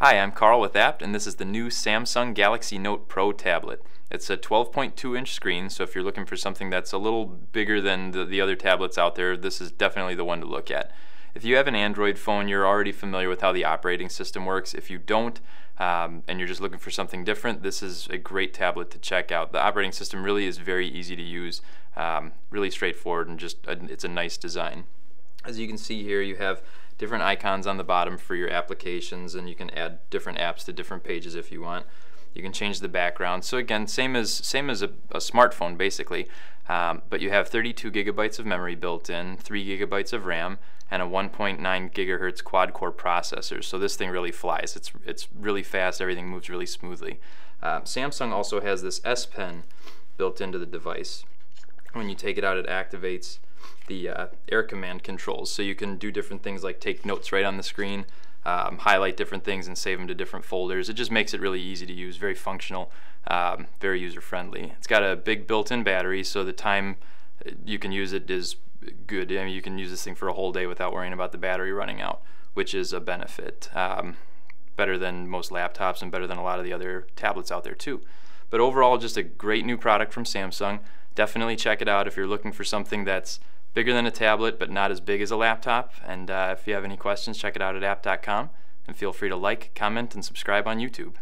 Hi, I'm Carl with Abt, and this is the new Samsung Galaxy Note Pro tablet. It's a 12.2 inch screen, so if you're looking for something that's a little bigger than the, the, other tablets out there, this is definitely the one to look at. If you have an Android phone, you're already familiar with how the operating system works. If you don't, um, and you're just looking for something different, this is a great tablet to check out. The operating system really is very easy to use, um, really straightforward, and just a, it's a nice design. As you can see here, you have different icons on the bottom for your applications and you can add different apps to different pages if you want. You can change the background. So again, same as same as a, a smartphone basically, um, but you have 32 gigabytes of memory built in, 3 gigabytes of RAM, and a 1.9 gigahertz quad-core processor. So this thing really flies. It's it's really fast. Everything moves really smoothly. Uh, Samsung also has this S Pen built into the device. When you take it out, it activates the uh, air command controls. So you can do different things like take notes right on the screen, um, highlight different things and save them to different folders. It just makes it really easy to use, very functional, um, very user friendly. It's got a big built-in battery so the time uh, you can use it is good. I mean, you can use this thing for a whole day without worrying about the battery running out, which is a benefit. Um, better than most laptops and better than a lot of the other tablets out there too. But overall, just a great new product from Samsung. Definitely check it out if you're looking for something that's bigger than a tablet but not as big as a laptop. And uh, if you have any questions, check it out at abt.com. and feel free to like, comment, and subscribe on YouTube.